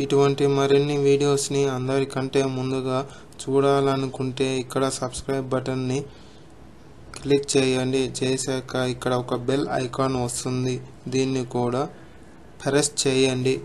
ఇటువంటి మరిన్ని వీడియోస్ని అందరికంటే ముందుగా చూడాలనుకుంటే ఇక్కడ సబ్స్క్రైబ్ బటన్ని క్లిక్ చేయండి. చేశాక ఇక్కడ ఒక బెల్ ఐకాన్ వస్తుంది. దీన్ని కూడా ప్రెస్ చేయండి.